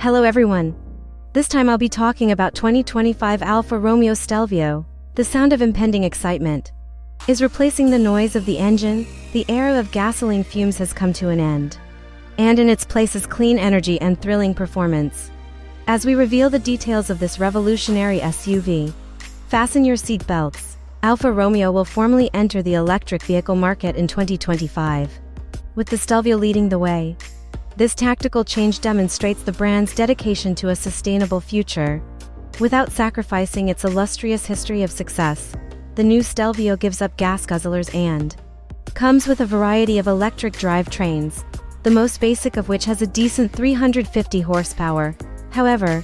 Hello everyone. This time I'll be talking about 2025 Alfa Romeo Stelvio. The sound of impending excitement is replacing the noise of the engine, the era of gasoline fumes has come to an end. And in its place is clean energy and thrilling performance. As we reveal the details of this revolutionary SUV, fasten your seatbelts. Alfa Romeo will formally enter the electric vehicle market in 2025. With the Stelvio leading the way, this tactical change demonstrates the brand's dedication to a sustainable future. Without sacrificing its illustrious history of success, the new Stelvio gives up gas guzzlers and comes with a variety of electric drivetrains, the most basic of which has a decent 350 horsepower. However,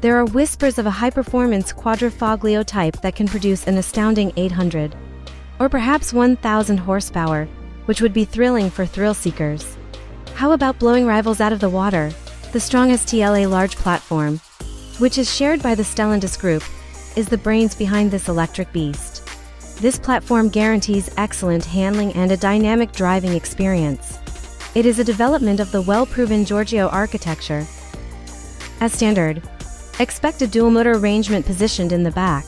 there are whispers of a high-performance quadrifoglio type that can produce an astounding 800 or perhaps 1000 horsepower, which would be thrilling for thrill seekers. How about blowing rivals out of the water? The strongest TLA large platform, which is shared by the Stellantis Group, is the brains behind this electric beast. This platform guarantees excellent handling and a dynamic driving experience. It is a development of the well-proven Giorgio architecture. As standard, expect a dual-motor arrangement positioned in the back,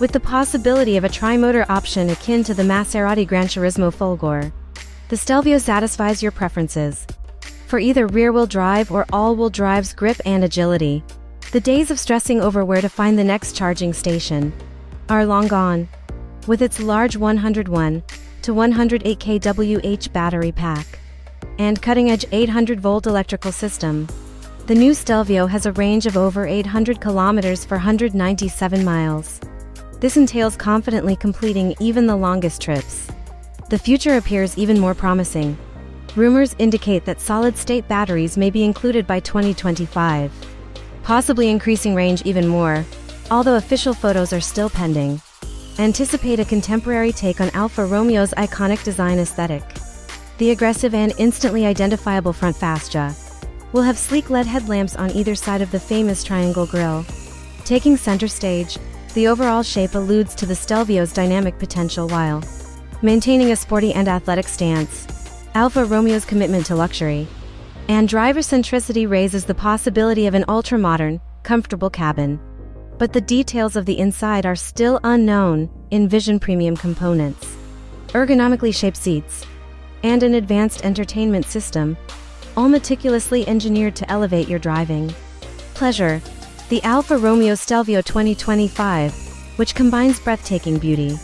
with the possibility of a tri-motor option akin to the Maserati Gran Turismo Folgore. The Stelvio satisfies your preferences. For either rear-wheel drive or all-wheel drive's grip and agility. The days of stressing over where to find the next charging station are long gone. With its large 101 to 108 kWh battery pack and cutting-edge 800-volt electrical system, the new Stelvio has a range of over 800 kilometers for 197 miles. This entails confidently completing even the longest trips. The future appears even more promising. Rumors indicate that solid-state batteries may be included by 2025, possibly increasing range even more, although official photos are still pending. Anticipate a contemporary take on Alfa Romeo's iconic design aesthetic. The aggressive and instantly identifiable front fascia will have sleek LED headlamps on either side of the famous triangle grille. Taking center stage, the overall shape alludes to the Stelvio's dynamic potential while maintaining a sporty and athletic stance. Alfa Romeo's commitment to luxury and driver centricity raises the possibility of an ultra-modern, comfortable cabin. But the details of the inside are still unknown, in Vision premium components, ergonomically shaped seats, and an advanced entertainment system, all meticulously engineered to elevate your driving pleasure. The Alfa Romeo Stelvio 2025, which combines breathtaking beauty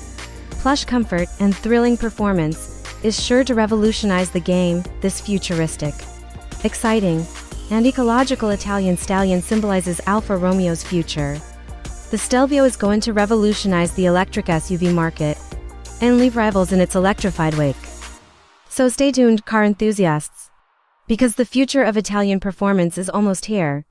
plush comfort, and thrilling performance, is sure to revolutionize the game, this futuristic, exciting, and ecological Italian stallion symbolizes Alfa Romeo's future. The Stelvio is going to revolutionize the electric SUV market and leave rivals in its electrified wake. So stay tuned, car enthusiasts, because the future of Italian performance is almost here.